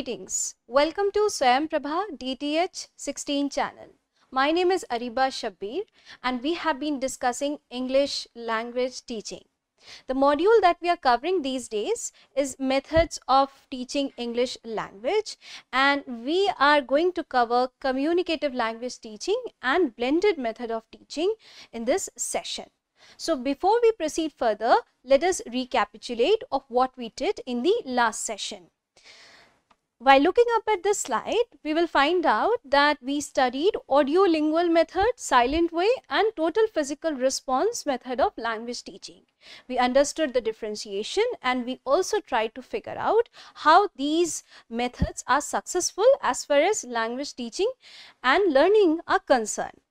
Greetings. Welcome to Swayam Prabha DTH 16 channel. My name is Areeba Shabbir and we have been discussing English language teaching. The module that we are covering these days is methods of teaching English language and we are going to cover communicative language teaching and blended method of teaching in this session. So before we proceed further, let us recapitulate of what we did in the last session. While looking up at this slide, we will find out that we studied audio-lingual method, silent way and total physical response method of language teaching. We understood the differentiation and we also tried to figure out how these methods are successful as far as language teaching and learning are concerned.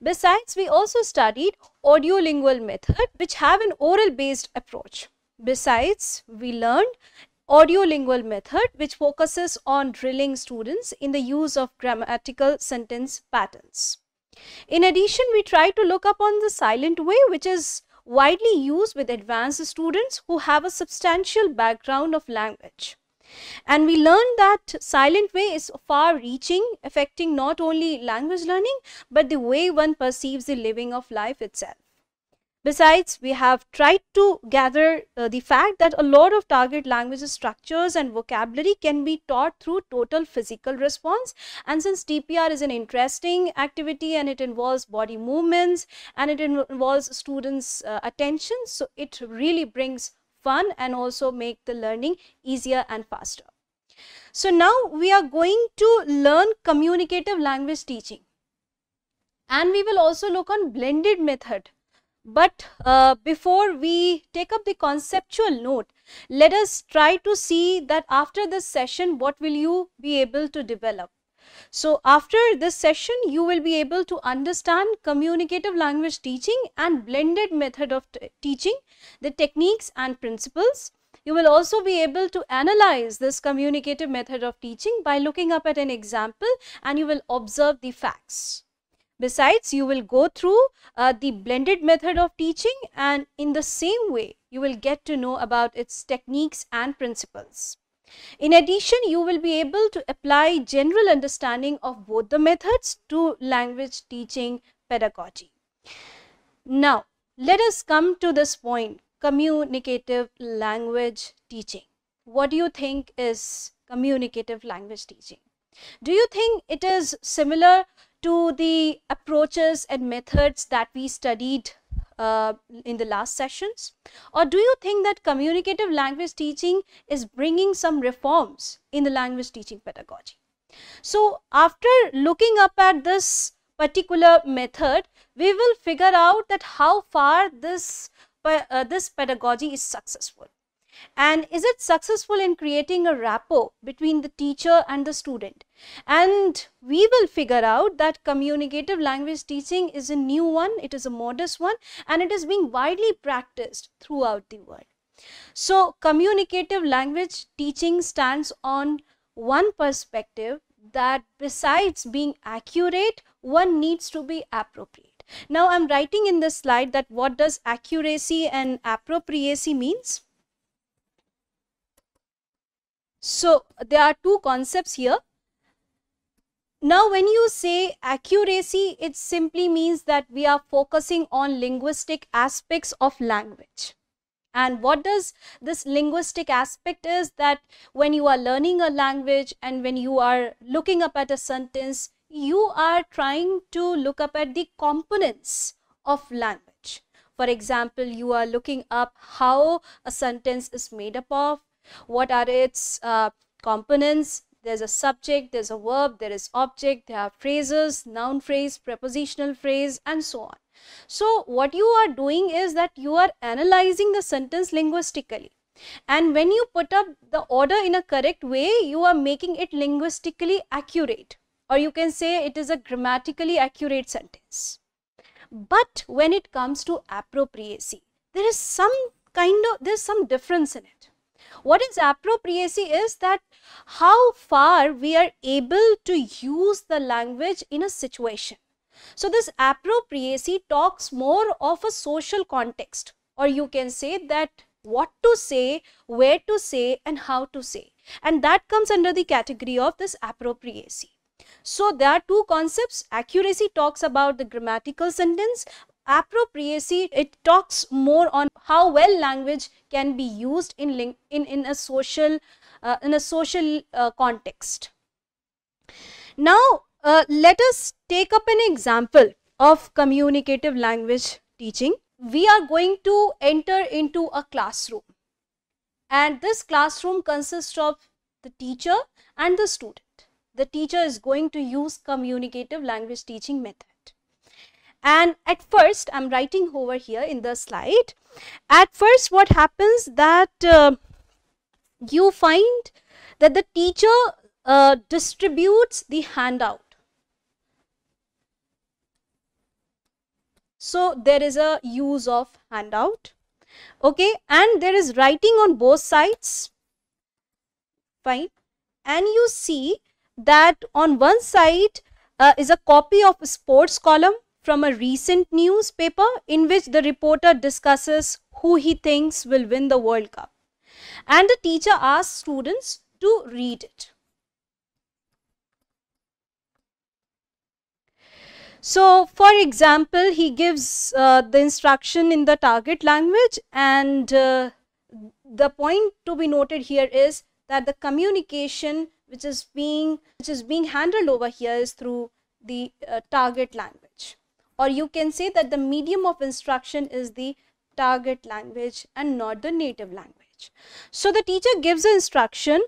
Besides, we also studied audio-lingual method which have an oral based approach. Besides, we learned audio-lingual method which focuses on drilling students in the use of grammatical sentence patterns. In addition, we try to look up on the silent way which is widely used with advanced students who have a substantial background of language. And we learned that silent way is far reaching, affecting not only language learning, but the way one perceives the living of life itself. Besides, we have tried to gather uh, the fact that a lot of target language structures and vocabulary can be taught through total physical response. And since TPR is an interesting activity and it involves body movements and it involves students' uh, attention, so it really brings fun and also make the learning easier and faster. So now we are going to learn communicative language teaching. And we will also look on blended method but uh, before we take up the conceptual note, let us try to see that after this session, what will you be able to develop? So after this session, you will be able to understand communicative language teaching and blended method of teaching, the techniques and principles. You will also be able to analyze this communicative method of teaching by looking up at an example and you will observe the facts. Besides, you will go through uh, the blended method of teaching and in the same way, you will get to know about its techniques and principles. In addition, you will be able to apply general understanding of both the methods to language teaching pedagogy. Now, let us come to this point, communicative language teaching. What do you think is communicative language teaching? Do you think it is similar to the approaches and methods that we studied uh, in the last sessions? Or do you think that communicative language teaching is bringing some reforms in the language teaching pedagogy? So after looking up at this particular method, we will figure out that how far this, uh, this pedagogy is successful. And is it successful in creating a rapport between the teacher and the student? And we will figure out that communicative language teaching is a new one, it is a modest one, and it is being widely practiced throughout the world. So, communicative language teaching stands on one perspective that besides being accurate, one needs to be appropriate. Now, I'm writing in this slide that what does accuracy and appropriacy means? So there are two concepts here. Now when you say accuracy, it simply means that we are focusing on linguistic aspects of language. And what does this linguistic aspect is that when you are learning a language and when you are looking up at a sentence, you are trying to look up at the components of language. For example, you are looking up how a sentence is made up of, what are its uh, components? There's a subject, there's a verb, there is object, there are phrases, noun phrase, prepositional phrase, and so on. So what you are doing is that you are analyzing the sentence linguistically. And when you put up the order in a correct way, you are making it linguistically accurate, or you can say it is a grammatically accurate sentence. But when it comes to appropriacy, there is some kind of, there's some difference in it. What is appropriacy is that how far we are able to use the language in a situation. So this appropriacy talks more of a social context or you can say that what to say, where to say and how to say and that comes under the category of this appropriacy. So there are two concepts. Accuracy talks about the grammatical sentence. Appropriacy, it talks more on how well language can be used in, in, in a social, uh, in a social uh, context. Now, uh, let us take up an example of communicative language teaching. We are going to enter into a classroom and this classroom consists of the teacher and the student the teacher is going to use communicative language teaching method. And at first, I'm writing over here in the slide. At first, what happens that uh, you find that the teacher uh, distributes the handout. So, there is a use of handout. Okay, and there is writing on both sides. Fine. And you see that on one side uh, is a copy of sports column from a recent newspaper in which the reporter discusses who he thinks will win the World Cup. And the teacher asks students to read it. So, for example, he gives uh, the instruction in the target language and uh, the point to be noted here is that the communication which is being which is being handled over here is through the uh, target language or you can say that the medium of instruction is the target language and not the native language. So the teacher gives instruction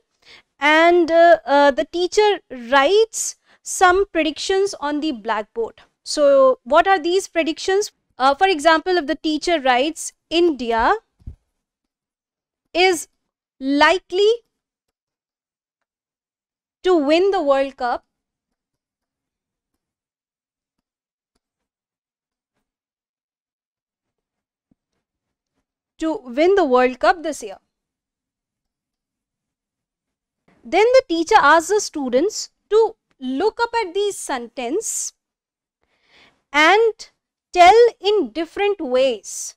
and uh, uh, the teacher writes some predictions on the blackboard. So what are these predictions? Uh, for example if the teacher writes india is likely to win the World Cup to win the World Cup this year. Then the teacher asks the students to look up at these sentence and tell in different ways.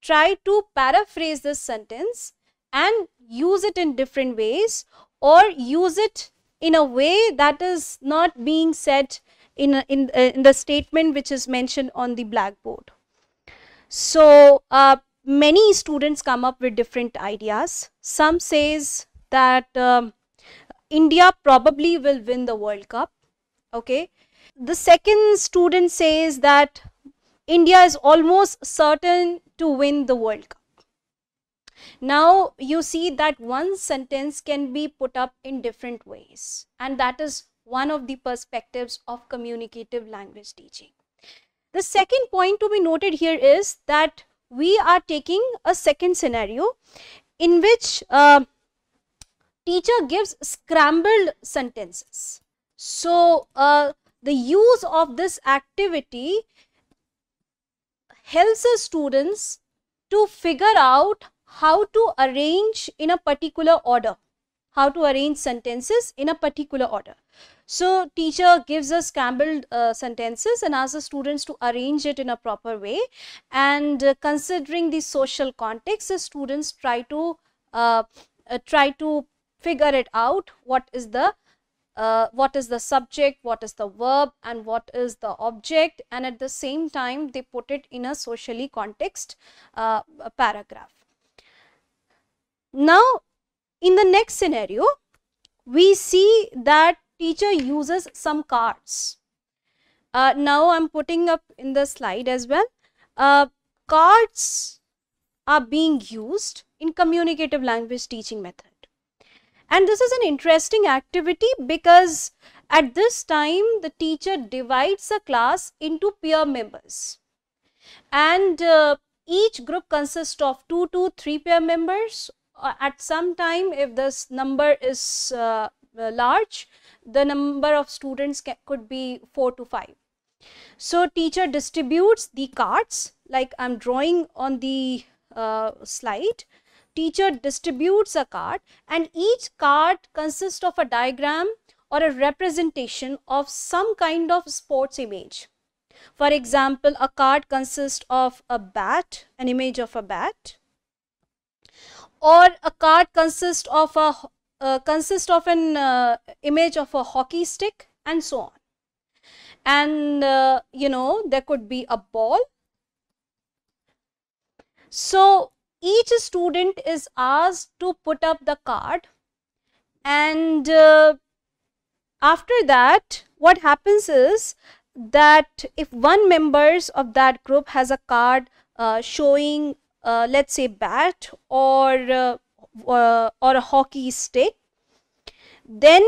Try to paraphrase this sentence and use it in different ways or use it in a way that is not being said in, a, in, uh, in the statement which is mentioned on the blackboard. So, uh, many students come up with different ideas. Some says that um, India probably will win the World Cup. Okay. The second student says that India is almost certain to win the World Cup. Now you see that one sentence can be put up in different ways and that is one of the perspectives of communicative language teaching. The second point to be noted here is that we are taking a second scenario in which uh, teacher gives scrambled sentences. So uh, the use of this activity helps the students to figure out how to arrange in a particular order how to arrange sentences in a particular order so teacher gives us scrambled uh, sentences and asks the students to arrange it in a proper way. And uh, considering the social context the students try to uh, uh try to figure it out. What is the uh, what is the subject, what is the verb and what is the object? And at the same time they put it in a socially context uh, paragraph. Now, in the next scenario, we see that teacher uses some cards. Uh, now, I'm putting up in the slide as well. Uh, cards are being used in communicative language teaching method. And this is an interesting activity because at this time, the teacher divides the class into peer members. And uh, each group consists of two to three pair members uh, at some time if this number is uh large the number of students could be 4 to 5 so teacher distributes the cards like i'm drawing on the uh, slide teacher distributes a card and each card consists of a diagram or a representation of some kind of sports image. For example, a card consists of a bat, an image of a bat, or a card consists of a uh, consists of an uh, image of a hockey stick and so on. And uh, you know there could be a ball. So each student is asked to put up the card and uh, after that what happens is that if one members of that group has a card uh, showing let's say bat or uh, or a hockey stick then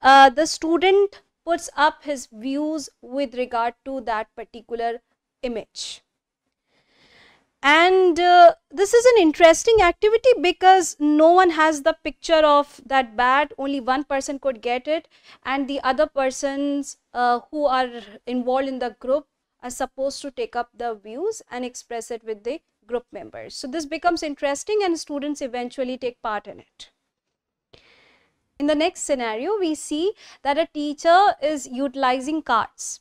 uh, the student puts up his views with regard to that particular image. And uh, this is an interesting activity because no one has the picture of that bat only one person could get it and the other persons uh, who are involved in the group are supposed to take up the views and express it with the group members. So this becomes interesting and students eventually take part in it. In the next scenario we see that a teacher is utilizing cards.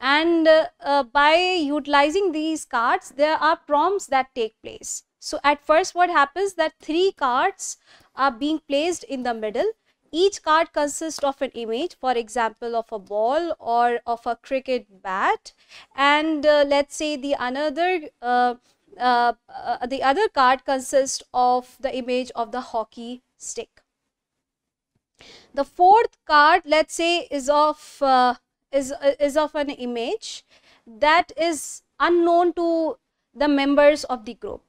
And uh, uh, by utilizing these cards there are prompts that take place. So at first what happens that three cards are being placed in the middle. Each card consists of an image for example of a ball or of a cricket bat. And uh, let's say the another uh, uh, uh the other card consists of the image of the hockey stick the fourth card let's say is of is, is of an image that is unknown to the members of the group.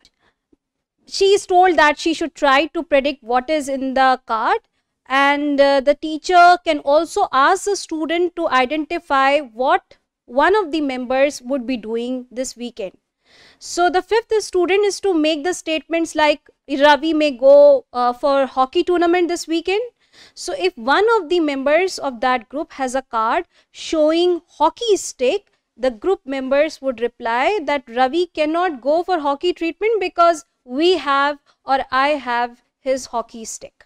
She is told that she should try to predict what is in the card and uh, the teacher can also ask the student to identify what one of the members would be doing this weekend. So the fifth student is to make the statements like Ravi may go uh, for hockey tournament this weekend so if one of the members of that group has a card showing hockey stick, the group members would reply that Ravi cannot go for hockey treatment because we have or I have his hockey stick.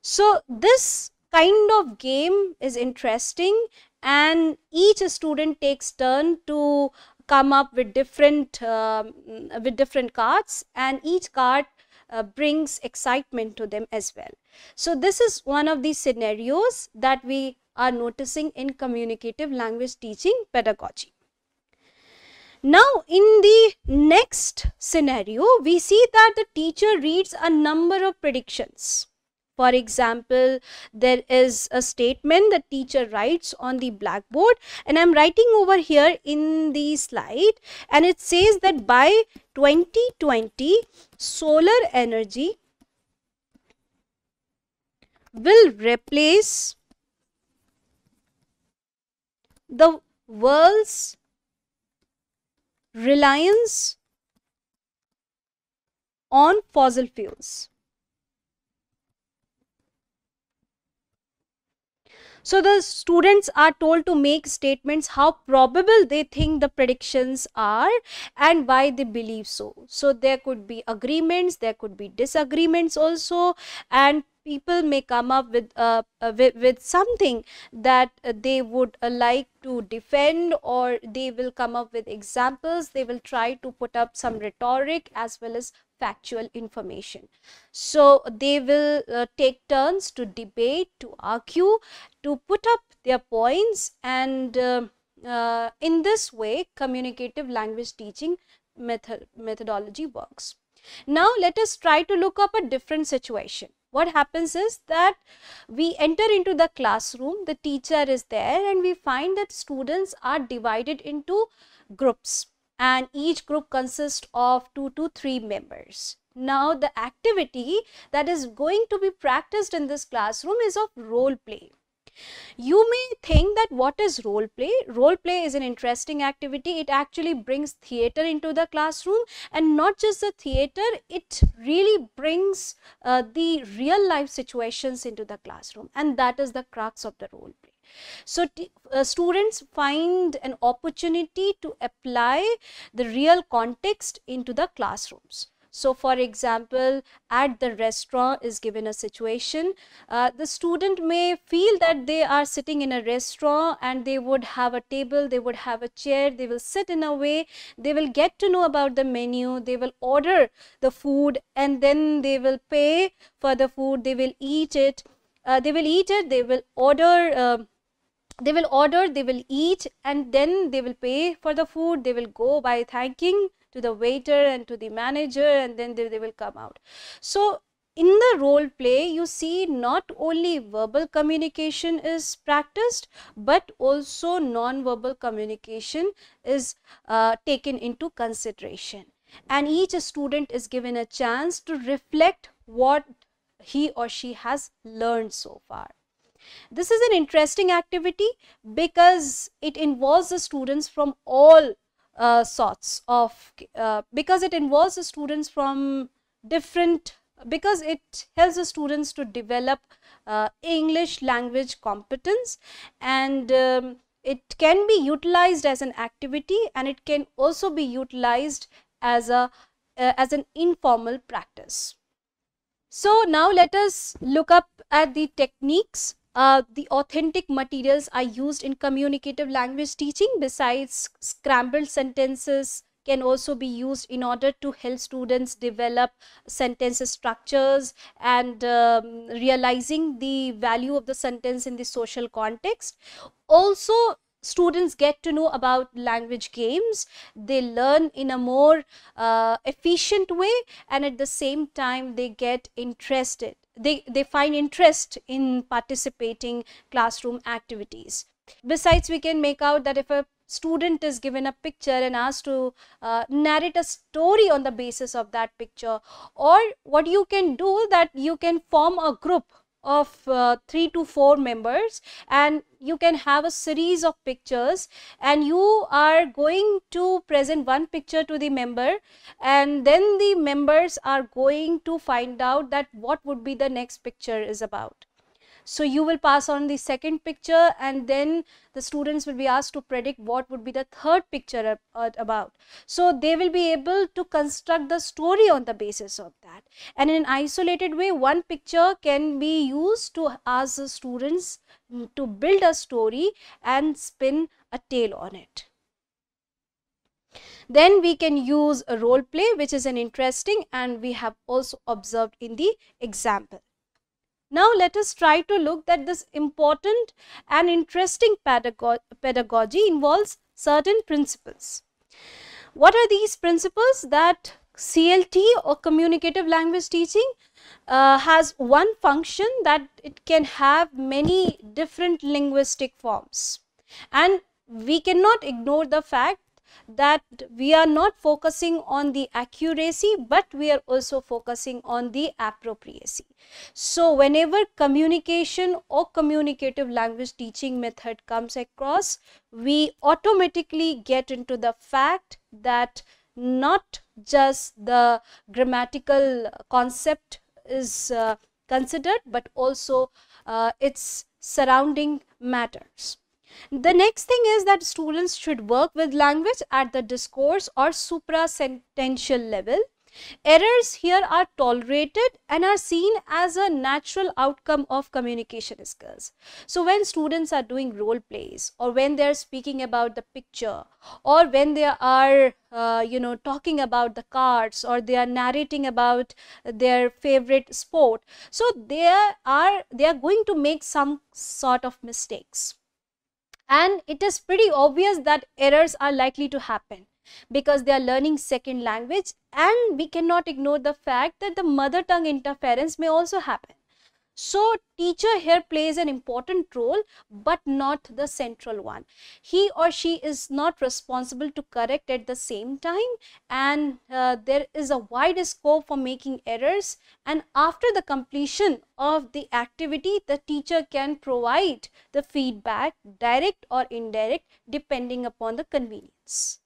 So this kind of game is interesting and each student takes turn to come up with different um, with different cards and each card uh, brings excitement to them as well. So this is one of the scenarios that we are noticing in communicative language teaching pedagogy. Now in the next scenario, we see that the teacher reads a number of predictions for example, there is a statement the teacher writes on the blackboard and I'm writing over here in the slide and it says that by 2020 solar energy will replace the world's reliance on fossil fuels. So the students are told to make statements how probable they think the predictions are and why they believe so. So there could be agreements, there could be disagreements also and people may come up with, uh, uh, with, with, something that uh, they would uh, like to defend or they will come up with examples. They will try to put up some rhetoric as well as factual information. So they will uh, take turns to debate, to argue, to put up their points and uh, uh, in this way communicative language teaching method methodology works. Now let us try to look up a different situation. What happens is that we enter into the classroom, the teacher is there and we find that students are divided into groups and each group consists of two to three members. Now the activity that is going to be practiced in this classroom is of role play. You may think that what is role play? Role play is an interesting activity. It actually brings theater into the classroom and not just the theater, it really brings uh, the real life situations into the classroom and that is the crux of the role play. So, uh, students find an opportunity to apply the real context into the classrooms. So, for example, at the restaurant is given a situation, uh, the student may feel that they are sitting in a restaurant and they would have a table, they would have a chair, they will sit in a way, they will get to know about the menu, they will order the food and then they will pay for the food, they will eat it, uh, they will eat it, they will order uh, they will order they will eat and then they will pay for the food they will go by thanking to the waiter and to the manager and then they, they will come out. So in the role play you see not only verbal communication is practiced but also non-verbal communication is uh, taken into consideration. And each student is given a chance to reflect what he or she has learned so far. This is an interesting activity because it involves the students from all uh, sorts of, uh, because it involves the students from different, because it helps the students to develop uh, English language competence and um, it can be utilized as an activity and it can also be utilized as a uh, as an informal practice. So now let us look up at the techniques uh, the authentic materials are used in communicative language teaching. Besides scrambled sentences can also be used in order to help students develop sentence structures and um, realizing the value of the sentence in the social context. Also students get to know about language games they learn in a more uh, efficient way and at the same time they get interested they, they find interest in participating classroom activities. Besides, we can make out that if a student is given a picture and asked to uh, narrate a story on the basis of that picture or what you can do that you can form a group of uh, 3 to 4 members and you can have a series of pictures and you are going to present one picture to the member and then the members are going to find out that what would be the next picture is about. So you will pass on the second picture and then the students will be asked to predict what would be the third picture uh, about. So they will be able to construct the story on the basis of that. And in an isolated way, one picture can be used to ask the students to build a story and spin a tale on it. Then we can use a role play which is an interesting and we have also observed in the example. Now let us try to look that this important and interesting pedago pedagogy involves certain principles. What are these principles that CLT or communicative language teaching uh, has one function that it can have many different linguistic forms and we cannot ignore the fact that we are not focusing on the accuracy but we are also focusing on the appropriacy. So whenever communication or communicative language teaching method comes across, we automatically get into the fact that not just the grammatical concept is uh, considered but also uh, its surrounding matters. The next thing is that students should work with language at the discourse or suprasentential level. Errors here are tolerated and are seen as a natural outcome of communication skills. So when students are doing role plays or when they are speaking about the picture or when they are uh, you know talking about the cards or they are narrating about their favorite sport so they are they are going to make some sort of mistakes and it is pretty obvious that errors are likely to happen because they are learning second language and we cannot ignore the fact that the mother tongue interference may also happen. So teacher here plays an important role but not the central one. He or she is not responsible to correct at the same time and uh, there is a wide scope for making errors and after the completion of the activity the teacher can provide the feedback direct or indirect depending upon the convenience.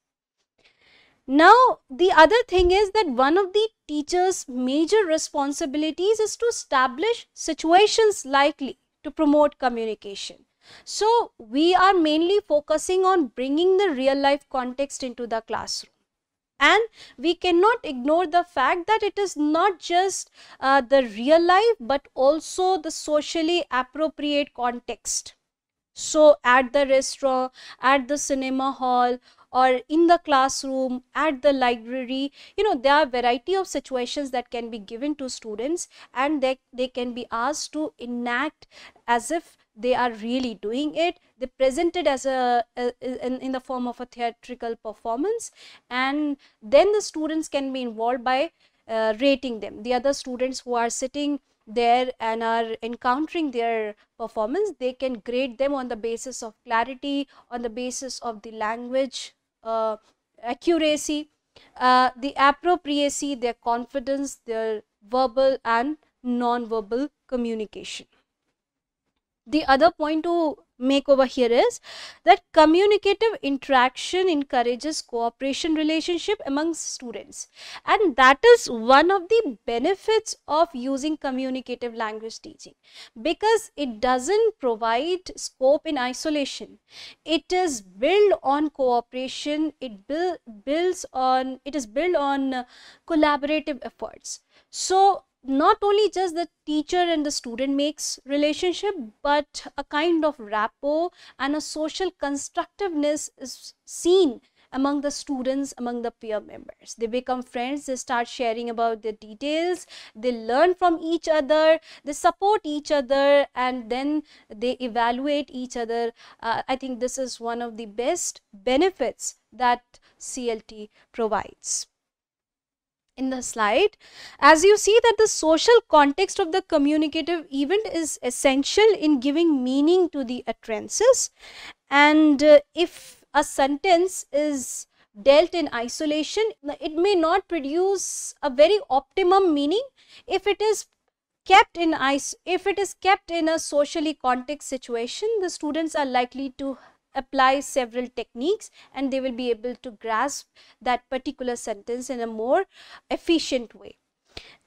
Now, the other thing is that one of the teacher's major responsibilities is to establish situations likely to promote communication. So, we are mainly focusing on bringing the real life context into the classroom. And we cannot ignore the fact that it is not just uh, the real life but also the socially appropriate context. So, at the restaurant, at the cinema hall, or in the classroom at the library you know there are variety of situations that can be given to students and they, they can be asked to enact as if they are really doing it. They present it as a, a in, in the form of a theatrical performance and then the students can be involved by uh, rating them. The other students who are sitting there and are encountering their performance they can grade them on the basis of clarity on the basis of the language uh, accuracy, uh, the appropriacy, their confidence, their verbal and non-verbal communication. The other point to make over here is that communicative interaction encourages cooperation relationship among students. And that is one of the benefits of using communicative language teaching. Because it doesn't provide scope in isolation. It is built on cooperation. It build, builds on it is built on collaborative efforts. So not only just the teacher and the student makes relationship but a kind of rapport and a social constructiveness is seen among the students among the peer members. They become friends they start sharing about the details they learn from each other they support each other and then they evaluate each other. Uh, i think this is one of the best benefits that clt provides in the slide. As you see that the social context of the communicative event is essential in giving meaning to the utterances. And uh, if a sentence is dealt in isolation it may not produce a very optimum meaning if it is kept in ice if it is kept in a socially context situation the students are likely to apply several techniques and they will be able to grasp that particular sentence in a more efficient way.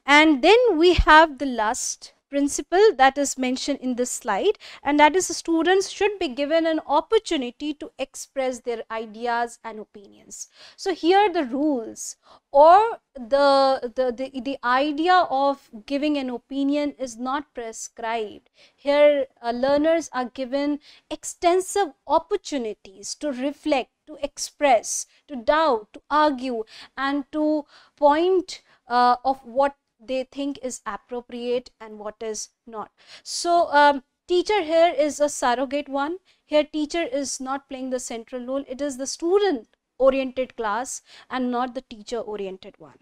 And then we have the last principle that is mentioned in this slide and that is students should be given an opportunity to express their ideas and opinions. So here the rules or the, the, the, the idea of giving an opinion is not prescribed. Here uh, learners are given extensive opportunities to reflect, to express, to doubt, to argue and to point uh, of what they think is appropriate and what is not. So, um, teacher here is a surrogate one. Here teacher is not playing the central role. It is the student oriented class and not the teacher oriented one.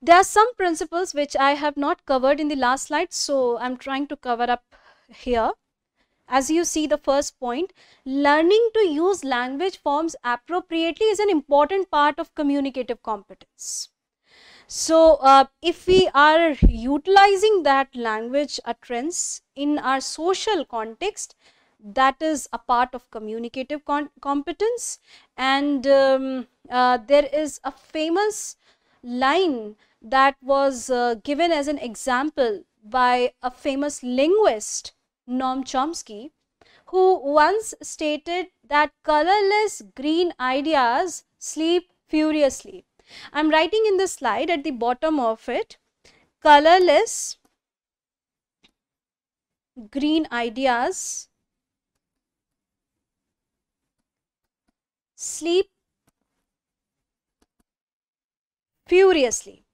There are some principles which I have not covered in the last slide. So, I am trying to cover up here. As you see the first point, learning to use language forms appropriately is an important part of communicative competence. So, uh, if we are utilizing that language utterance in our social context, that is a part of communicative competence. And um, uh, there is a famous line that was uh, given as an example by a famous linguist Noam Chomsky who once stated that colorless green ideas sleep furiously I'm writing in the slide at the bottom of it colorless green ideas sleep furiously.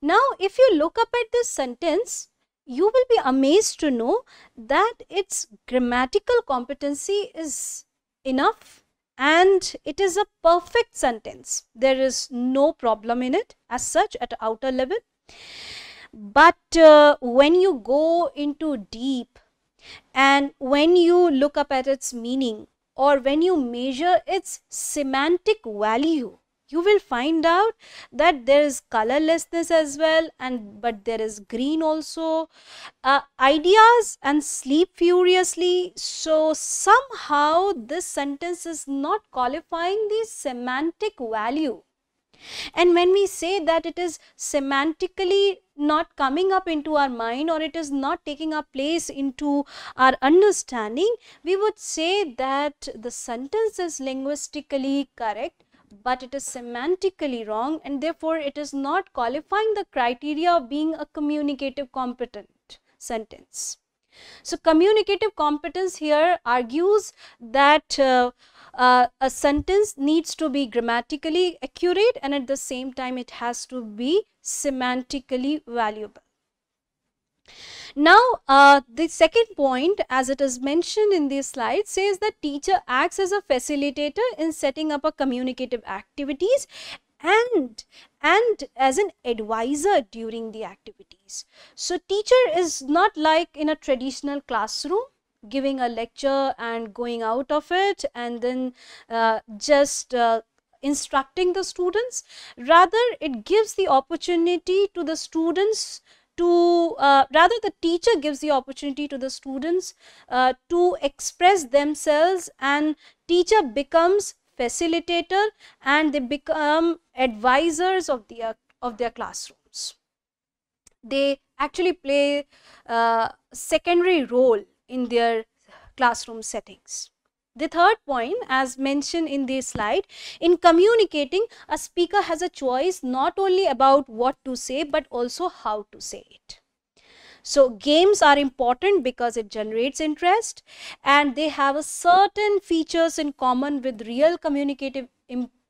Now, if you look up at this sentence, you will be amazed to know that its grammatical competency is enough and it is a perfect sentence. There is no problem in it as such at outer level. but uh, when you go into deep and when you look up at its meaning or when you measure its semantic value you will find out that there is colorlessness as well and but there is green also. Uh, ideas and sleep furiously. So somehow this sentence is not qualifying the semantic value. And when we say that it is semantically not coming up into our mind or it is not taking up place into our understanding, we would say that the sentence is linguistically correct but it is semantically wrong and therefore it is not qualifying the criteria of being a communicative competent sentence. So, communicative competence here argues that uh, uh, a sentence needs to be grammatically accurate and at the same time it has to be semantically valuable. Now, uh, the second point as it is mentioned in this slide says that teacher acts as a facilitator in setting up a communicative activities and and as an advisor during the activities. So, teacher is not like in a traditional classroom giving a lecture and going out of it and then uh, just uh, instructing the students rather it gives the opportunity to the students to uh, rather the teacher gives the opportunity to the students uh, to express themselves and teacher becomes facilitator and they become advisors of their of their classrooms they actually play uh, secondary role in their classroom settings. The third point as mentioned in this slide, in communicating a speaker has a choice not only about what to say but also how to say it. So games are important because it generates interest and they have a certain features in common with real communicative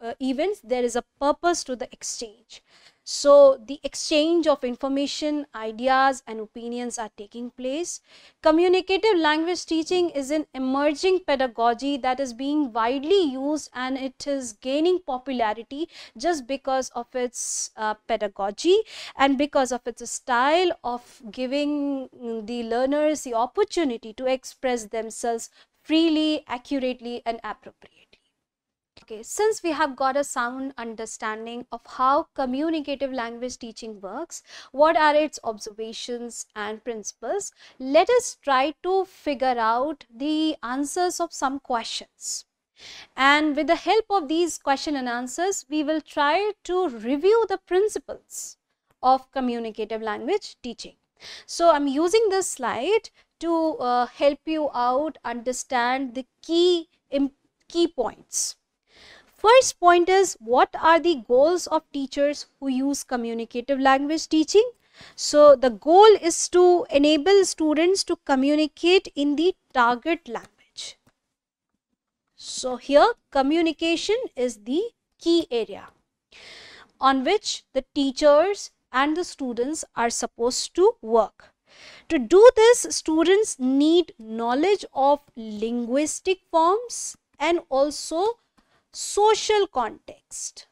uh, events. There is a purpose to the exchange. So the exchange of information, ideas and opinions are taking place. Communicative language teaching is an emerging pedagogy that is being widely used and it is gaining popularity just because of its uh, pedagogy and because of its style of giving the learners the opportunity to express themselves freely, accurately and appropriately. Okay, since we have got a sound understanding of how communicative language teaching works, what are its observations and principles, let us try to figure out the answers of some questions. And with the help of these question and answers, we will try to review the principles of communicative language teaching. So, I am using this slide to uh, help you out understand the key, key points First point is what are the goals of teachers who use communicative language teaching? So the goal is to enable students to communicate in the target language. So here communication is the key area on which the teachers and the students are supposed to work. To do this, students need knowledge of linguistic forms and also social context.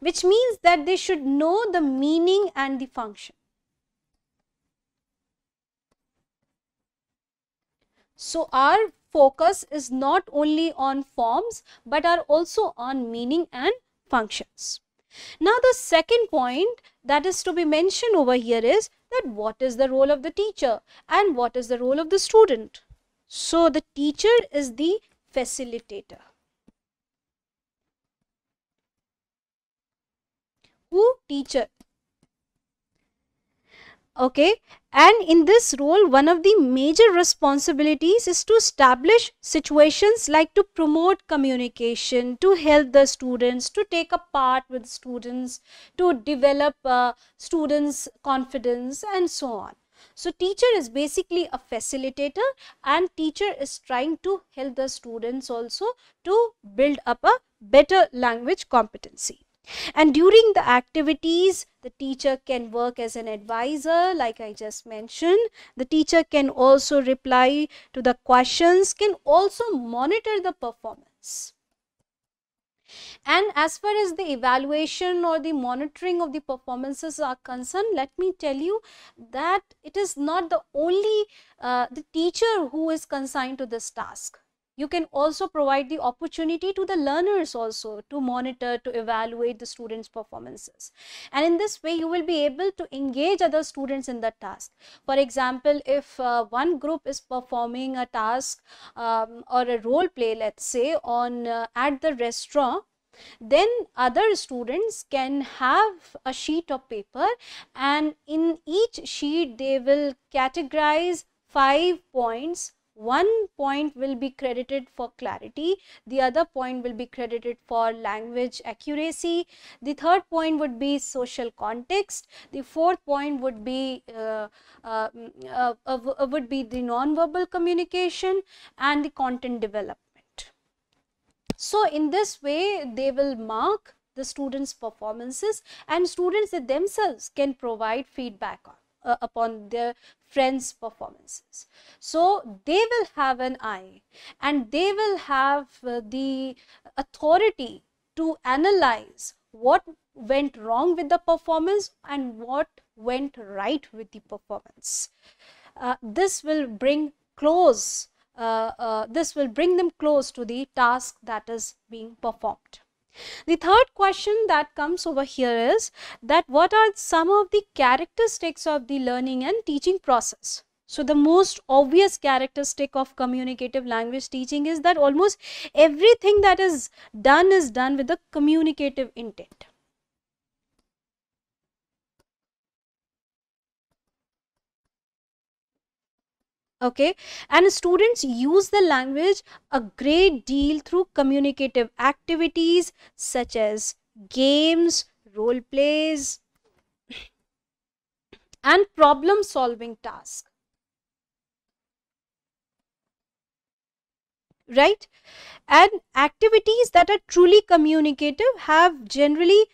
Which means that they should know the meaning and the function. So, our focus is not only on forms but are also on meaning and functions. Now, the second point that is to be mentioned over here is that what is the role of the teacher and what is the role of the student. So, the teacher is the facilitator. Who teacher okay and in this role one of the major responsibilities is to establish situations like to promote communication to help the students to take a part with students to develop uh, students confidence and so on. So teacher is basically a facilitator and teacher is trying to help the students also to build up a better language competency and during the activities, the teacher can work as an advisor, like I just mentioned. The teacher can also reply to the questions, can also monitor the performance. And as far as the evaluation or the monitoring of the performances are concerned, let me tell you that it is not the only uh, the teacher who is consigned to this task you can also provide the opportunity to the learners also to monitor to evaluate the students performances. And in this way you will be able to engage other students in the task. For example if uh, one group is performing a task um, or a role play let's say on uh, at the restaurant then other students can have a sheet of paper and in each sheet they will categorize five points one point will be credited for clarity, the other point will be credited for language accuracy, the third point would be social context, the fourth point would be uh, uh, uh, uh would be the non-verbal communication and the content development. So, in this way they will mark the students performances and students themselves can provide feedback on uh, upon their friends performances. So they will have an eye and they will have uh, the authority to analyze what went wrong with the performance and what went right with the performance. Uh, this will bring close uh, uh, this will bring them close to the task that is being performed the third question that comes over here is that what are some of the characteristics of the learning and teaching process? So, the most obvious characteristic of communicative language teaching is that almost everything that is done is done with a communicative intent. Okay? And students use the language a great deal through communicative activities such as games role plays and problem solving tasks. Right? And activities that are truly communicative have generally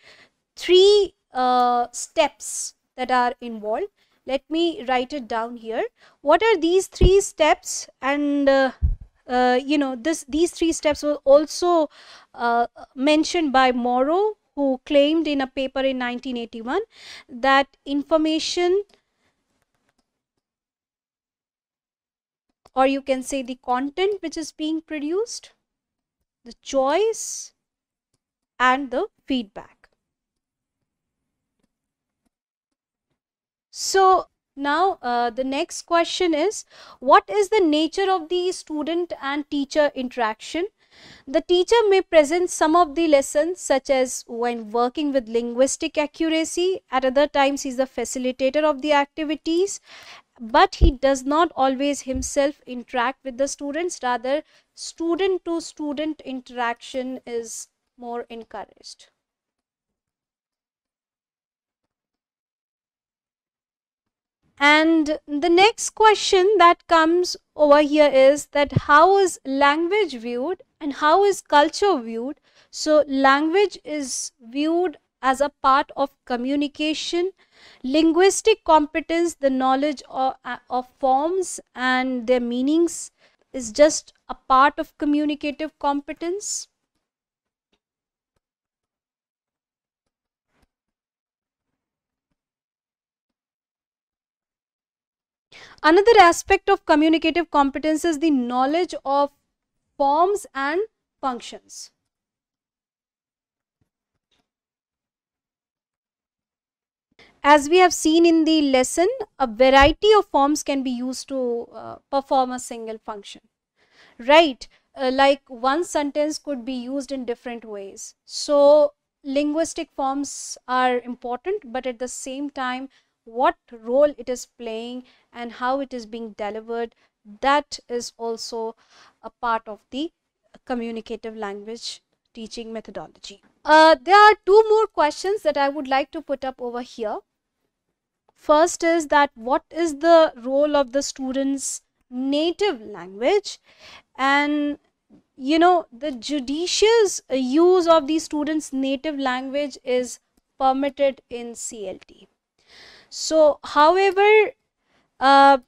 three uh, steps that are involved let me write it down here. What are these three steps? And uh, uh, you know this these three steps were also uh, mentioned by Morrow who claimed in a paper in 1981 that information or you can say the content which is being produced the choice and the feedback So now uh, the next question is what is the nature of the student and teacher interaction? The teacher may present some of the lessons such as when working with linguistic accuracy, at other times he is the facilitator of the activities, but he does not always himself interact with the students, rather student to student interaction is more encouraged. And the next question that comes over here is that how is language viewed and how is culture viewed? So, language is viewed as a part of communication. Linguistic competence, the knowledge of, of forms and their meanings is just a part of communicative competence. Another aspect of communicative competence is the knowledge of forms and functions. As we have seen in the lesson, a variety of forms can be used to uh, perform a single function. Right, uh, like one sentence could be used in different ways. So, linguistic forms are important, but at the same time, what role it is playing and how it is being delivered that is also a part of the communicative language teaching methodology. Uh, there are two more questions that I would like to put up over here. First is that what is the role of the student's native language and you know the judicious use of the student's native language is permitted in CLT. So, however, uh,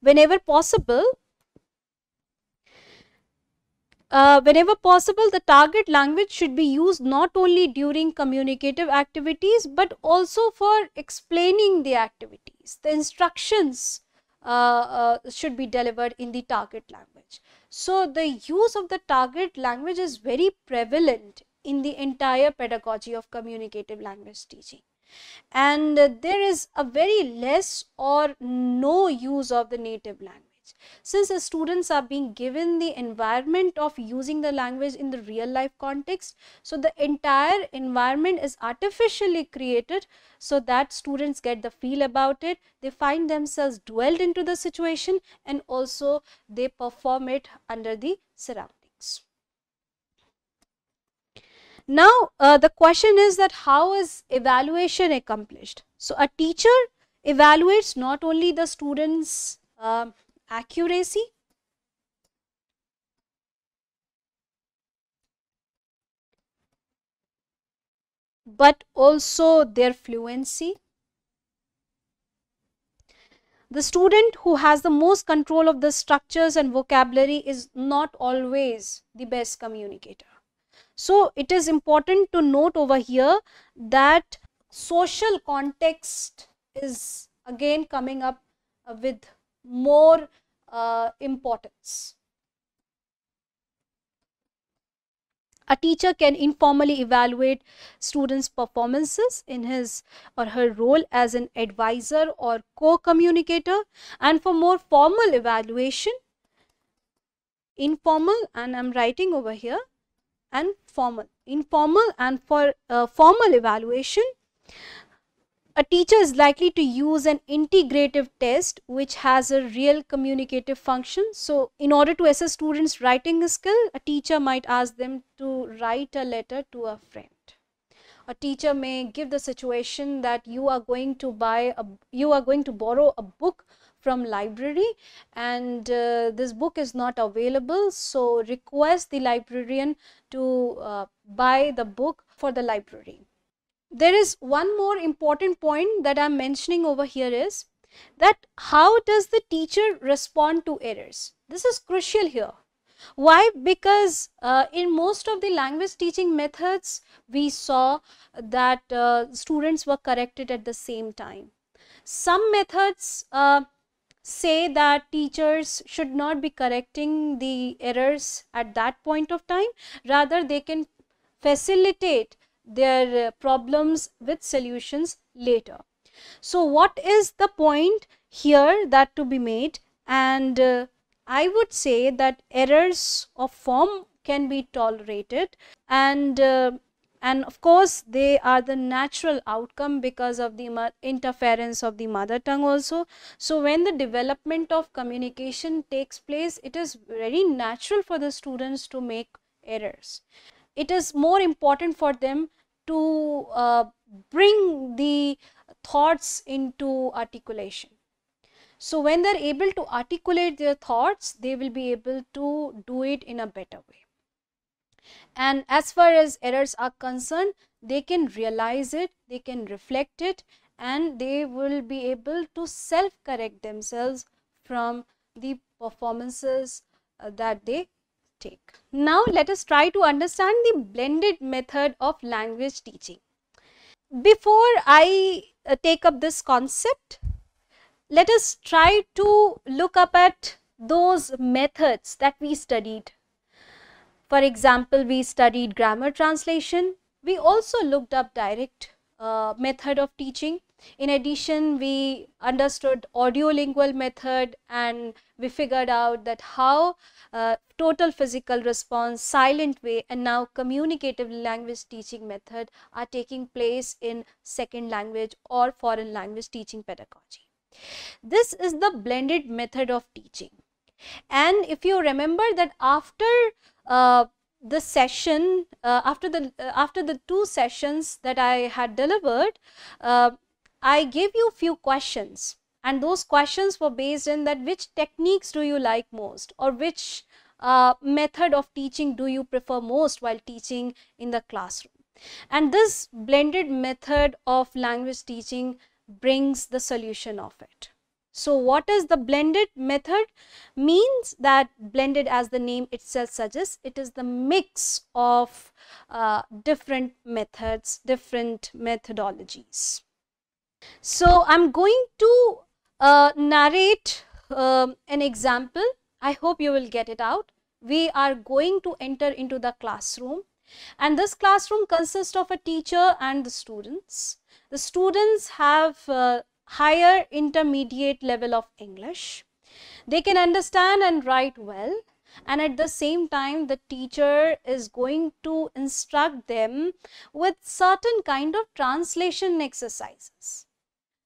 whenever possible, uh, whenever possible, the target language should be used not only during communicative activities but also for explaining the activities. The instructions uh, uh, should be delivered in the target language. So, the use of the target language is very prevalent in the entire pedagogy of communicative language teaching and there is a very less or no use of the native language. Since the students are being given the environment of using the language in the real life context, so the entire environment is artificially created so that students get the feel about it, they find themselves dwelled into the situation and also they perform it under the surroundings. Now, uh, the question is that how is evaluation accomplished? So, a teacher evaluates not only the students' uh, accuracy, but also their fluency. The student who has the most control of the structures and vocabulary is not always the best communicator. So, it is important to note over here that social context is again coming up uh, with more uh, importance. A teacher can informally evaluate students' performances in his or her role as an advisor or co-communicator and for more formal evaluation, informal and I am writing over here and formal. Informal and for uh, formal evaluation, a teacher is likely to use an integrative test which has a real communicative function. So, in order to assess students writing skill, a teacher might ask them to write a letter to a friend. A teacher may give the situation that you are going to buy a, you are going to borrow a book from library and uh, this book is not available so request the librarian to uh, buy the book for the library there is one more important point that I'm mentioning over here is that how does the teacher respond to errors? This is crucial here. Why? Because uh, in most of the language teaching methods, we saw that uh, students were corrected at the same time. Some methods uh, say that teachers should not be correcting the errors at that point of time. Rather, they can facilitate their uh, problems with solutions later. So, what is the point here that to be made and uh, I would say that errors of form can be tolerated and uh, and of course they are the natural outcome because of the interference of the mother tongue also so when the development of communication takes place it is very natural for the students to make errors it is more important for them to uh, bring the thoughts into articulation. So, when they are able to articulate their thoughts, they will be able to do it in a better way. And as far as errors are concerned, they can realize it, they can reflect it and they will be able to self correct themselves from the performances uh, that they take. Now let us try to understand the blended method of language teaching. Before I uh, take up this concept, let us try to look up at those methods that we studied. For example, we studied grammar translation. We also looked up direct uh, method of teaching. In addition, we understood audio lingual method and we figured out that how uh, total physical response, silent way and now communicative language teaching method are taking place in second language or foreign language teaching pedagogy. This is the blended method of teaching. And if you remember that after uh, the session, uh, after the uh, after the two sessions that I had delivered, uh, I gave you few questions and those questions were based in that which techniques do you like most or which uh, method of teaching do you prefer most while teaching in the classroom. And this blended method of language teaching brings the solution of it. So, what is the blended method? Means that blended as the name itself suggests, it is the mix of uh, different methods, different methodologies. So, I am going to uh, narrate um, an example. I hope you will get it out. We are going to enter into the classroom and this classroom consists of a teacher and the students. The students have uh, higher intermediate level of English. They can understand and write well and at the same time the teacher is going to instruct them with certain kind of translation exercises.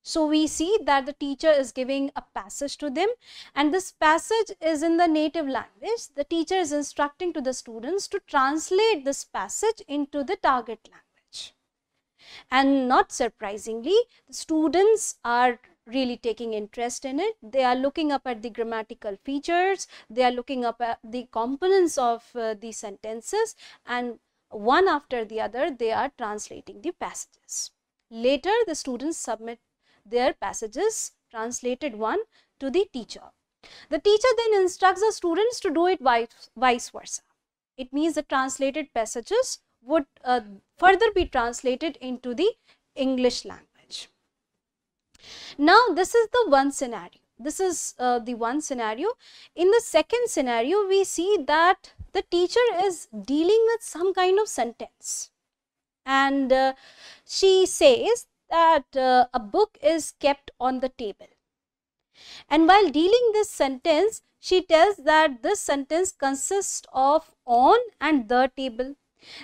So we see that the teacher is giving a passage to them and this passage is in the native language. The teacher is instructing to the students to translate this passage into the target language. And not surprisingly, the students are really taking interest in it. They are looking up at the grammatical features, they are looking up at the components of uh, the sentences and one after the other they are translating the passages. Later the students submit their passages translated one to the teacher. The teacher then instructs the students to do it vice, vice versa. It means the translated passages would uh, further be translated into the English language. Now, this is the one scenario. This is uh, the one scenario. In the second scenario, we see that the teacher is dealing with some kind of sentence and uh, she says that uh, a book is kept on the table. And while dealing this sentence, she tells that this sentence consists of on and the table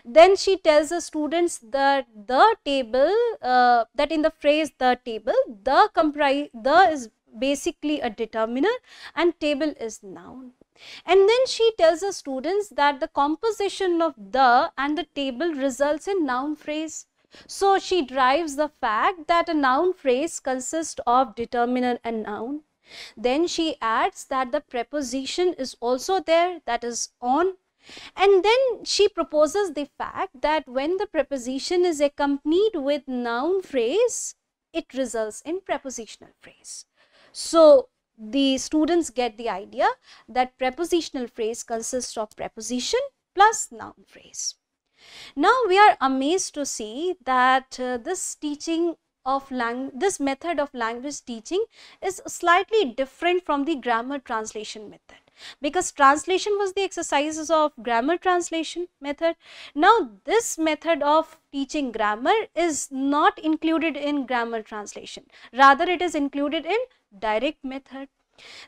then she tells the students that the table, uh, that in the phrase the table, the comprise, the is basically a determiner and table is noun. And then she tells the students that the composition of the and the table results in noun phrase. So she drives the fact that a noun phrase consists of determiner and noun. Then she adds that the preposition is also there that is on and then she proposes the fact that when the preposition is accompanied with noun phrase, it results in prepositional phrase. So, the students get the idea that prepositional phrase consists of preposition plus noun phrase. Now, we are amazed to see that uh, this teaching of lang this method of language teaching is slightly different from the grammar translation method because translation was the exercises of grammar translation method. Now this method of teaching grammar is not included in grammar translation rather it is included in direct method.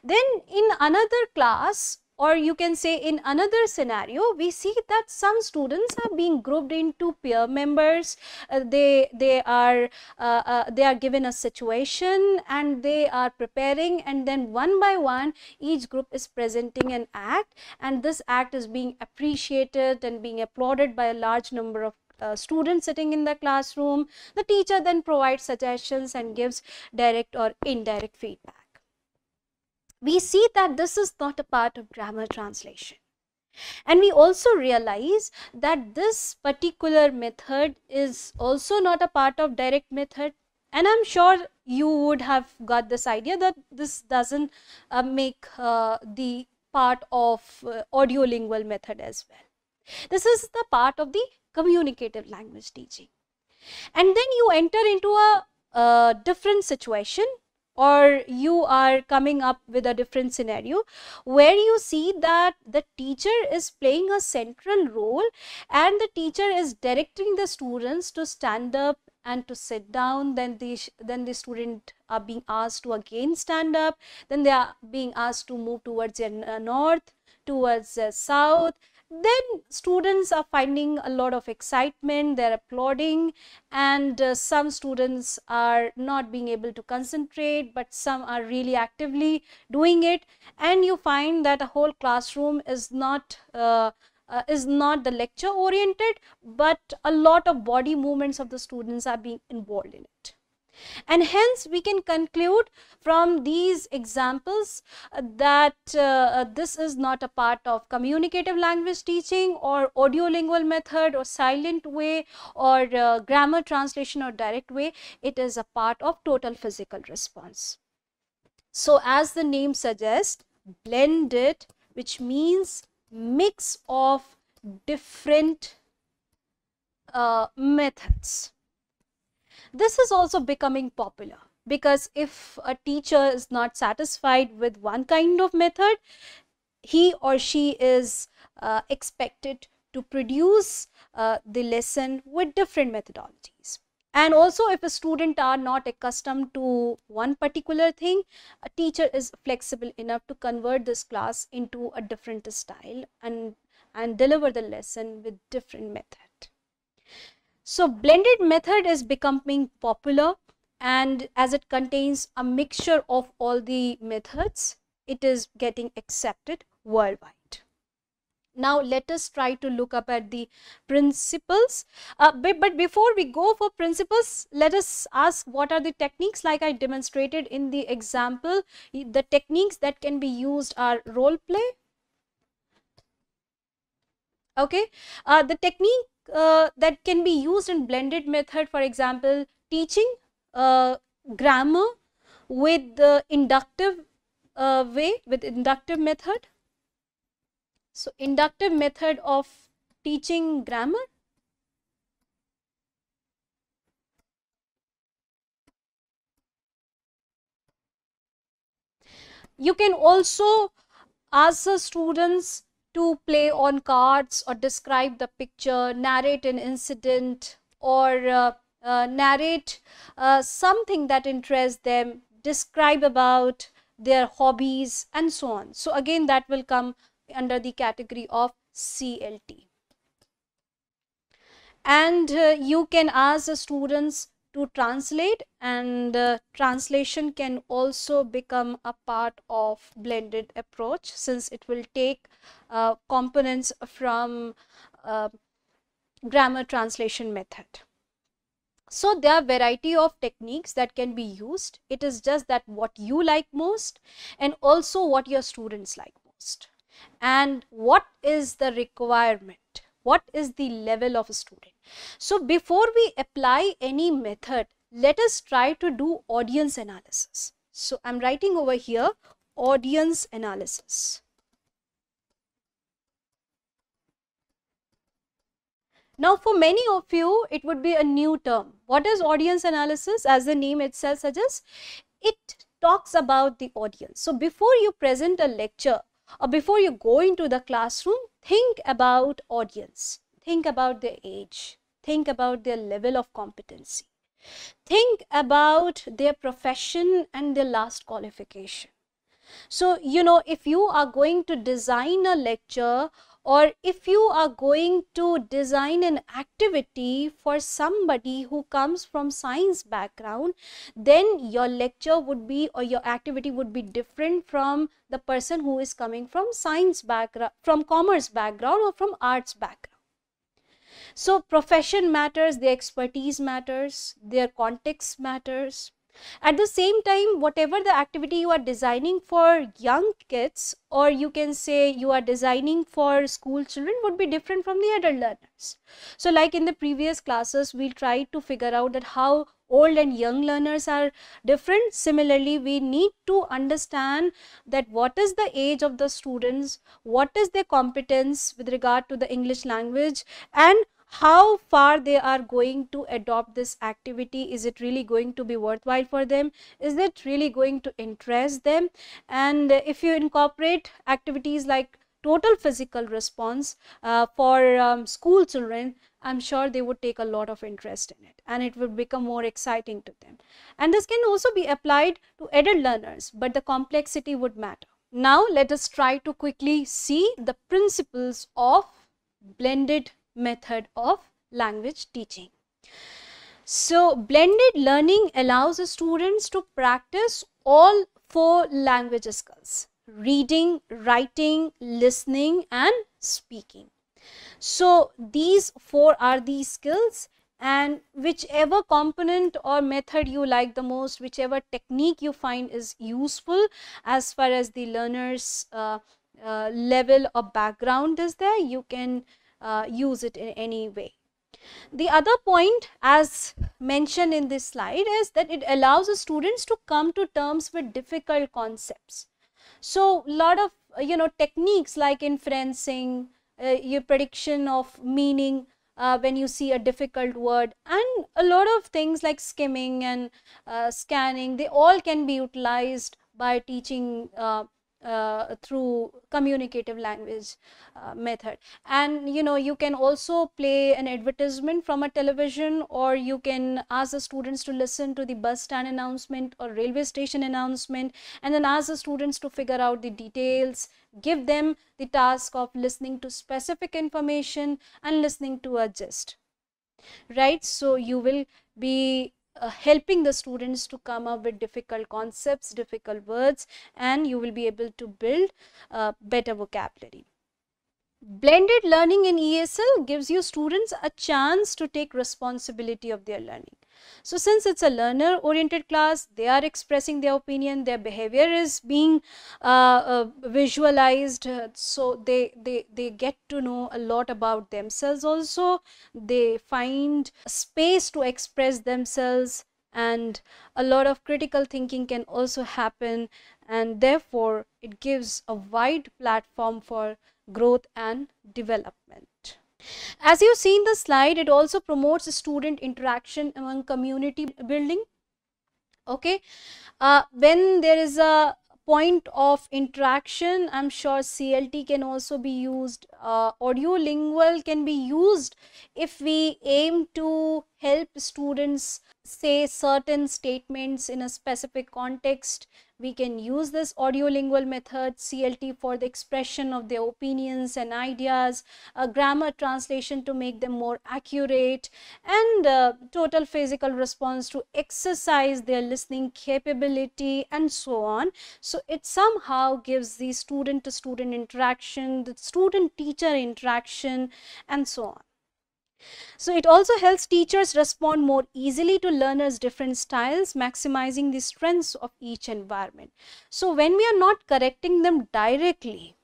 Then in another class or you can say in another scenario we see that some students are being grouped into peer members. Uh, they they are uh, uh, they are given a situation and they are preparing and then one by one each group is presenting an act and this act is being appreciated and being applauded by a large number of uh, students sitting in the classroom. The teacher then provides suggestions and gives direct or indirect feedback we see that this is not a part of grammar translation. And we also realize that this particular method is also not a part of direct method. And I'm sure you would have got this idea that this doesn't uh, make uh, the part of uh, audiolingual method as well. This is the part of the communicative language teaching. And then you enter into a, a different situation or you are coming up with a different scenario where you see that the teacher is playing a central role and the teacher is directing the students to stand up and to sit down then the then the student are being asked to again stand up then they are being asked to move towards the uh, north towards the south then students are finding a lot of excitement they're applauding and uh, some students are not being able to concentrate but some are really actively doing it. And you find that a whole classroom is not uh, uh, is not the lecture oriented but a lot of body movements of the students are being involved in it and hence we can conclude from these examples uh, that uh, uh, this is not a part of communicative language teaching or audiolingual method or silent way or uh, grammar translation or direct way it is a part of total physical response So as the name suggests, blended which means mix of different uh, methods. This is also becoming popular because if a teacher is not satisfied with one kind of method, he or she is uh, expected to produce uh, the lesson with different methodologies. And also if a student are not accustomed to one particular thing, a teacher is flexible enough to convert this class into a different style and, and deliver the lesson with different method. So blended method is becoming popular and as it contains a mixture of all the methods, it is getting accepted worldwide. Now let us try to look up at the principles. Uh, but, before we go for principles, let us ask what are the techniques like I demonstrated in the example. The techniques that can be used are role play. Okay, uh, the technique uh, that can be used in blended method, for example, teaching uh, grammar with the inductive uh, way, with inductive method so, inductive method of teaching grammar. You can also ask the students to play on cards or describe the picture, narrate an incident or uh, uh, narrate uh, something that interests them, describe about their hobbies and so on. So, again that will come under the category of CLT. And uh, you can ask the students to translate and uh, translation can also become a part of blended approach since it will take uh, components from uh, grammar translation method. So there are variety of techniques that can be used. It is just that what you like most and also what your students like most and what is the requirement what is the level of a student so before we apply any method let us try to do audience analysis so i'm writing over here audience analysis Now, for many of you, it would be a new term. What is audience analysis? As the name itself suggests, it talks about the audience. So, before you present a lecture, or before you go into the classroom, think about audience, think about their age, think about their level of competency, think about their profession and their last qualification. So, you know, if you are going to design a lecture or if you are going to design an activity for somebody who comes from science background then your lecture would be or your activity would be different from the person who is coming from science background from commerce background or from arts background. So profession matters their expertise matters their context matters at the same time, whatever the activity you are designing for young kids or you can say you are designing for school children would be different from the adult learners. So like in the previous classes, we tried to figure out that how old and young learners are different. Similarly, we need to understand that what is the age of the students, what is their competence with regard to the English language and how far they are going to adopt this activity is it really going to be worthwhile for them is it really going to interest them? And if you incorporate activities like total physical response uh, for um, school children i'm sure they would take a lot of interest in it and it would become more exciting to them. And this can also be applied to adult learners but the complexity would matter. Now let us try to quickly see the principles of blended method of language teaching. So, blended learning allows the students to practice all four language skills reading, writing, listening and speaking. So, these four are the skills and whichever component or method you like the most, whichever technique you find is useful as far as the learner's uh, uh, level or background is there, you can uh, use it in any way. The other point as mentioned in this slide is that it allows the students to come to terms with difficult concepts. So, lot of you know techniques like inferencing, uh, your prediction of meaning uh, when you see a difficult word and a lot of things like skimming and uh, scanning they all can be utilized by teaching uh, through communicative language uh, method. And you know you can also play an advertisement from a television or you can ask the students to listen to the bus stand announcement or railway station announcement and then ask the students to figure out the details give them the task of listening to specific information and listening to a gist. Right? So you will be uh, helping the students to come up with difficult concepts, difficult words and you will be able to build uh, better vocabulary. Blended learning in ESL gives you students a chance to take responsibility of their learning. So since it's a learner oriented class, they are expressing their opinion, their behavior is being uh, uh, visualized. Uh, so they, they, they get to know a lot about themselves also. They find space to express themselves and a lot of critical thinking can also happen and therefore it gives a wide platform for growth and development. As you see in the slide, it also promotes student interaction among community building. Okay, uh, when there is a point of interaction, I'm sure CLT can also be used. Uh, audio lingual can be used if we aim to help students say certain statements in a specific context we can use this audiolingual method CLT for the expression of their opinions and ideas, a grammar translation to make them more accurate and total physical response to exercise their listening capability and so on. So, it somehow gives the student to student interaction, the student teacher interaction and so on. So it also helps teachers respond more easily to learners' different styles, maximizing the strengths of each environment. So when we are not correcting them directly,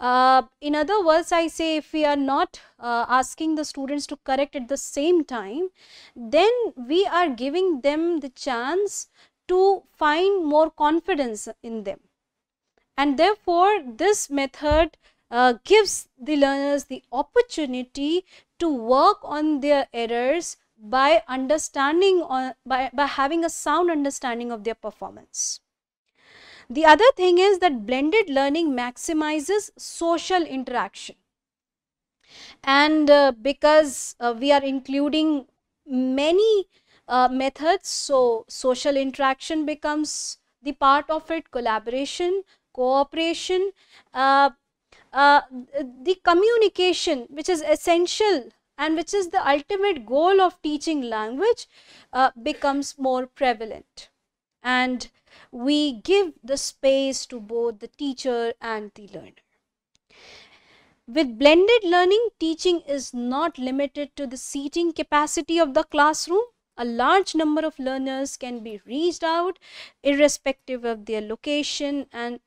uh, in other words, I say if we are not uh, asking the students to correct at the same time, then we are giving them the chance to find more confidence in them. And therefore, this method uh, gives the learners the opportunity to work on their errors by understanding or by, by having a sound understanding of their performance. The other thing is that blended learning maximizes social interaction. And uh, because uh, we are including many uh, methods, so social interaction becomes the part of it, collaboration, cooperation, uh, the communication which is essential and which is the ultimate goal of teaching language uh, becomes more prevalent and we give the space to both the teacher and the learner. With blended learning, teaching is not limited to the seating capacity of the classroom. A large number of learners can be reached out irrespective of their location and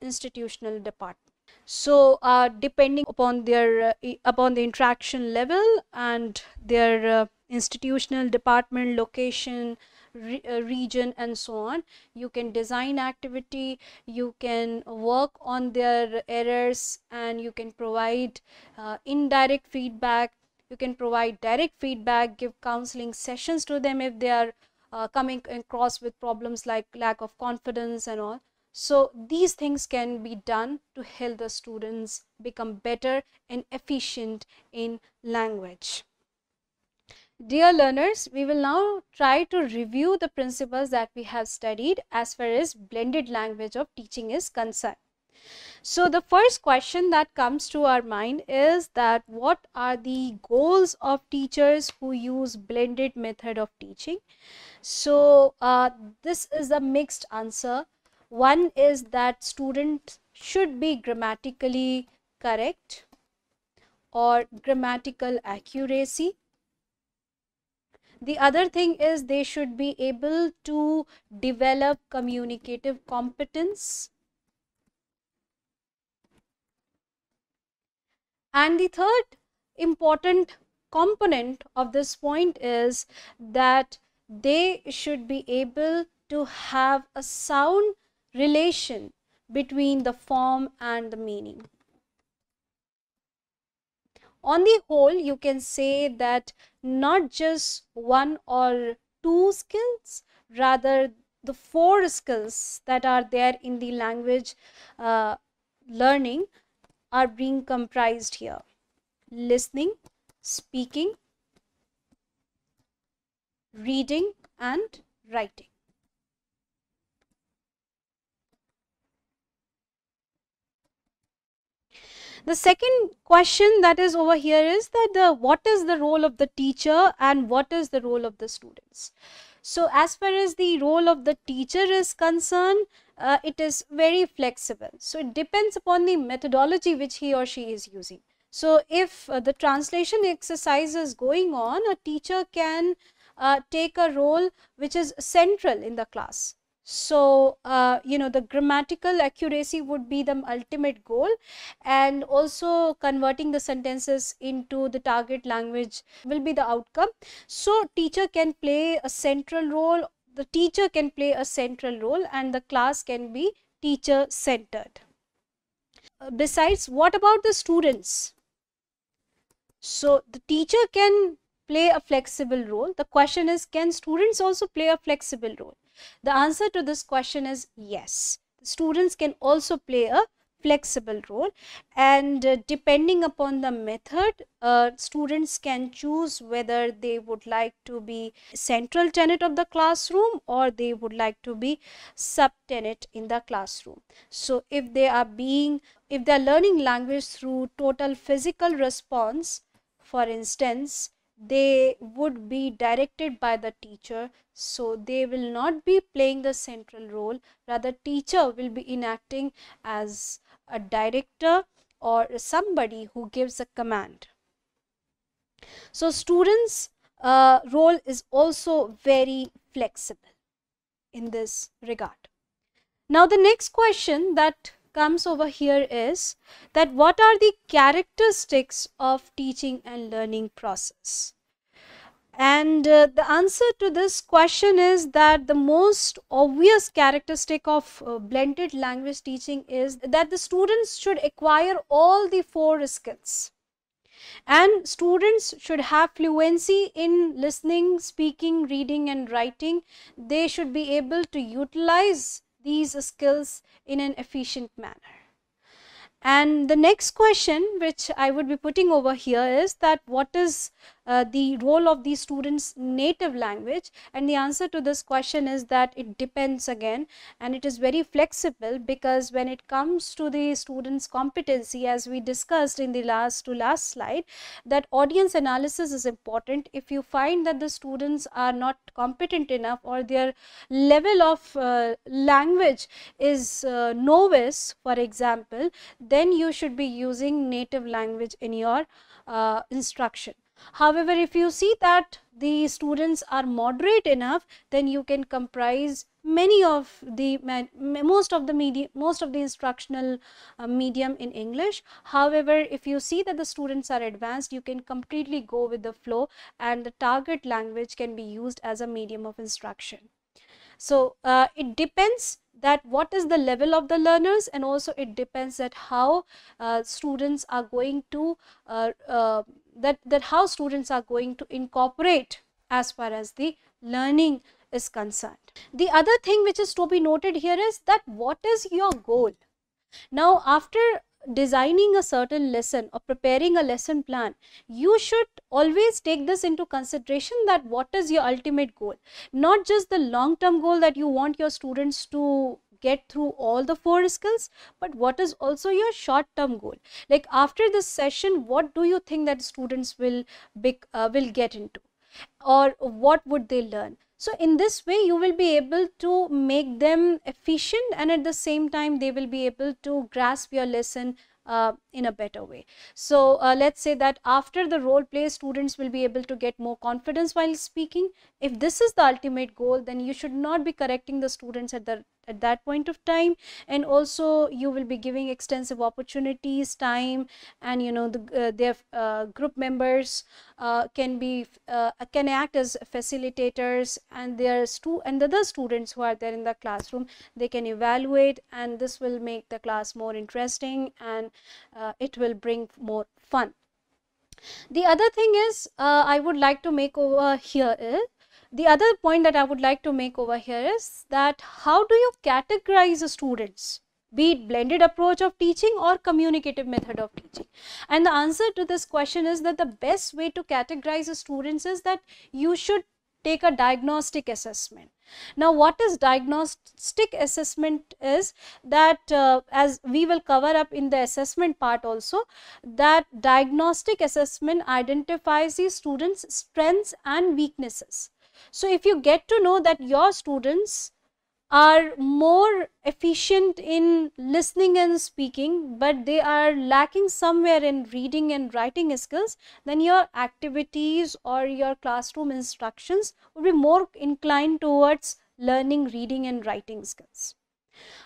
institutional department so uh, depending upon their uh, upon the interaction level and their uh, institutional department location re uh, region and so on you can design activity you can work on their errors and you can provide uh, indirect feedback. You can provide direct feedback give counseling sessions to them if they are uh, coming across with problems like lack of confidence and all so these things can be done to help the students become better and efficient in language. Dear learners, we will now try to review the principles that we have studied as far as blended language of teaching is concerned. So the first question that comes to our mind is that what are the goals of teachers who use blended method of teaching? So uh, this is a mixed answer one is that students should be grammatically correct or grammatical accuracy. The other thing is they should be able to develop communicative competence. And the third important component of this point is that they should be able to have a sound relation between the form and the meaning. On the whole, you can say that not just one or two skills, rather the four skills that are there in the language uh, learning are being comprised here. Listening, speaking, reading and writing. The second question that is over here is that the what is the role of the teacher and what is the role of the students. So as far as the role of the teacher is concerned, uh, it is very flexible. So it depends upon the methodology which he or she is using. So if uh, the translation exercise is going on, a teacher can uh, take a role which is central in the class. So, uh, you know, the grammatical accuracy would be the ultimate goal and also converting the sentences into the target language will be the outcome. So, teacher can play a central role, the teacher can play a central role and the class can be teacher centered. Uh, besides, what about the students? So, the teacher can play a flexible role. The question is, can students also play a flexible role? The answer to this question is yes. Students can also play a flexible role and uh, depending upon the method uh, students can choose whether they would like to be central tenant of the classroom or they would like to be subtenet in the classroom so if they are being if they are learning language through total physical response for instance they would be directed by the teacher so they will not be playing the central role. Rather teacher will be enacting as a director or somebody who gives a command. So students uh, role is also very flexible in this regard. Now the next question that comes over here is that what are the characteristics of teaching and learning process? And uh, the answer to this question is that the most obvious characteristic of uh, blended language teaching is that the students should acquire all the four skills. And students should have fluency in listening speaking reading and writing. They should be able to utilize these skills in an efficient manner. And the next question which I would be putting over here is that what is uh, the role of the students native language. And the answer to this question is that it depends again and it is very flexible because when it comes to the students competency as we discussed in the last to last slide that audience analysis is important. If you find that the students are not competent enough or their level of uh, language is uh, novice for example then you should be using native language in your uh, instruction However, if you see that the students are moderate enough, then you can comprise many of the most of the media most of the instructional uh, medium in english. However if you see that the students are advanced you can completely go with the flow and the target language can be used as a medium of instruction. So uh, it depends that what is the level of the learners and also it depends that how uh, students are going to uh, uh, that that how students are going to incorporate as far as the learning is concerned. The other thing which is to be noted here is that what is your goal? Now after designing a certain lesson or preparing a lesson plan you should always take this into consideration that what is your ultimate goal? Not just the long term goal that you want your students to get through all the four skills but what is also your short term goal like after this session what do you think that students will uh, will get into or what would they learn so in this way you will be able to make them efficient and at the same time they will be able to grasp your lesson uh, in a better way. So uh, let's say that after the role play students will be able to get more confidence while speaking. If this is the ultimate goal then you should not be correcting the students at the at that point of time. And also you will be giving extensive opportunities time and you know the uh, their uh, group members uh, can be uh, can act as facilitators and their stu and the other students who are there in the classroom they can evaluate and this will make the class more interesting and uh, it will bring more fun. The other thing is uh, i would like to make over here is the other point that I would like to make over here is that how do you categorize students? be it blended approach of teaching or communicative method of teaching. And the answer to this question is that the best way to categorize students is that you should take a diagnostic assessment. Now what is diagnostic assessment is that uh, as we will cover up in the assessment part also that diagnostic assessment identifies the students strengths and weaknesses so if you get to know that your students are more efficient in listening and speaking but they are lacking somewhere in reading and writing skills then your activities or your classroom instructions will be more inclined towards learning reading and writing skills.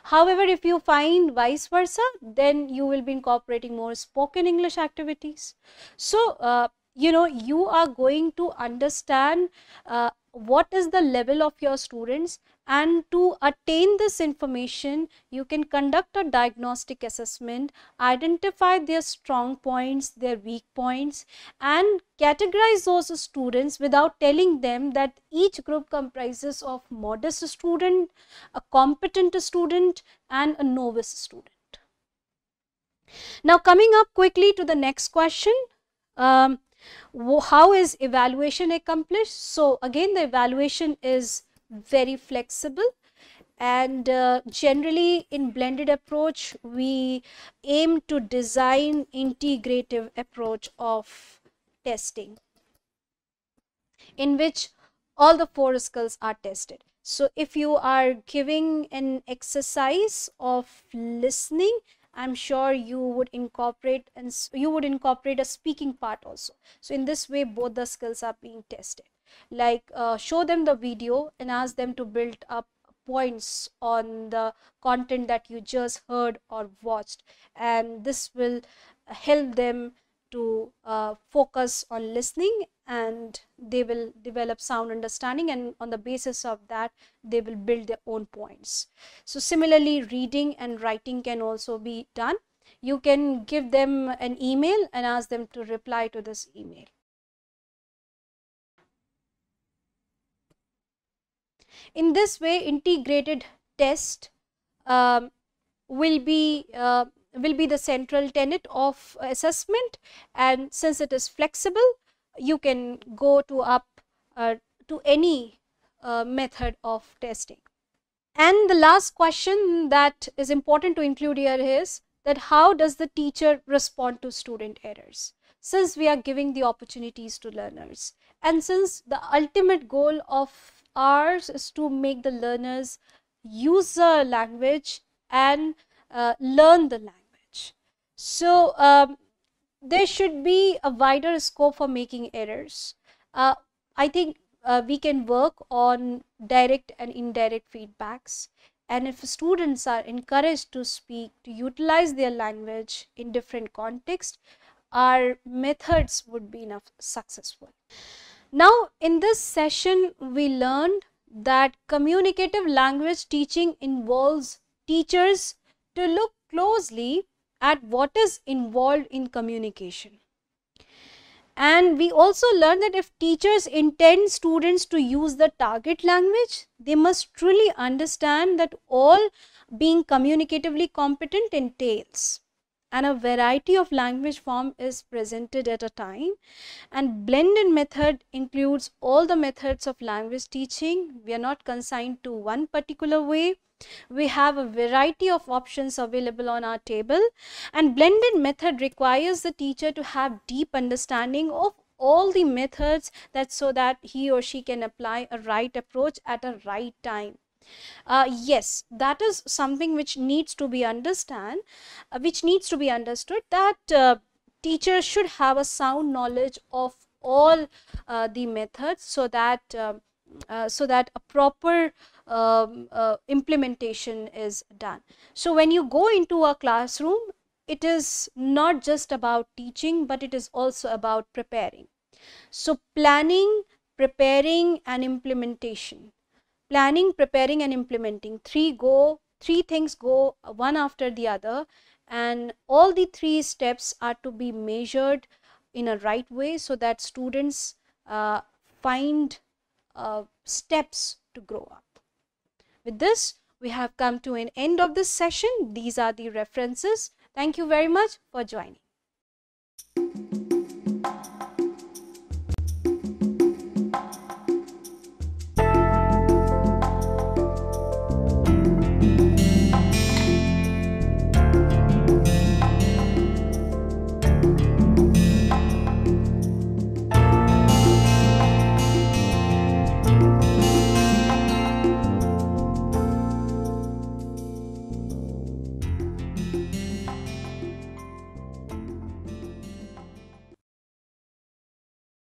However if you find vice versa then you will be incorporating more spoken english activities. So uh, you know you are going to understand uh, what is the level of your students? And to attain this information you can conduct a diagnostic assessment identify their strong points their weak points and categorize those students without telling them that each group comprises of modest student a competent student and a novice student. Now coming up quickly to the next question um, how is evaluation accomplished? So again the evaluation is very flexible and uh, generally in blended approach we aim to design integrative approach of testing in which all the four skills are tested. So if you are giving an exercise of listening i'm sure you would incorporate and you would incorporate a speaking part also. So in this way both the skills are being tested. Like uh, show them the video and ask them to build up points on the content that you just heard or watched. And this will help them to uh, focus on listening and they will develop sound understanding and on the basis of that they will build their own points. So similarly reading and writing can also be done. You can give them an email and ask them to reply to this email. In this way integrated test um, will be uh, will be the central tenet of assessment and since it is flexible you can go to up uh, to any uh, method of testing. And the last question that is important to include here is that how does the teacher respond to student errors? Since we are giving the opportunities to learners and since the ultimate goal of ours is to make the learners use the language and uh, learn the language. So, um, there should be a wider scope for making errors. Uh, I think uh, we can work on direct and indirect feedbacks. And if students are encouraged to speak, to utilize their language in different contexts, our methods would be enough successful. Now, in this session, we learned that communicative language teaching involves teachers to look closely at what is involved in communication. And we also learn that if teachers intend students to use the target language, they must truly understand that all being communicatively competent entails. And a variety of language form is presented at a time. And blended method includes all the methods of language teaching. We are not consigned to one particular way we have a variety of options available on our table and blended method requires the teacher to have deep understanding of all the methods that so that he or she can apply a right approach at a right time. Uh, yes that is something which needs to be understand uh, which needs to be understood that uh, teachers should have a sound knowledge of all uh, the methods so that um, uh, so that a proper um, uh, implementation is done. So when you go into a classroom, it is not just about teaching, but it is also about preparing. So planning, preparing and implementation. Planning, preparing and implementing. Three go, three things go one after the other and all the three steps are to be measured in a right way so that students uh, find uh, steps to grow up. With this, we have come to an end of this session. These are the references. Thank you very much for joining.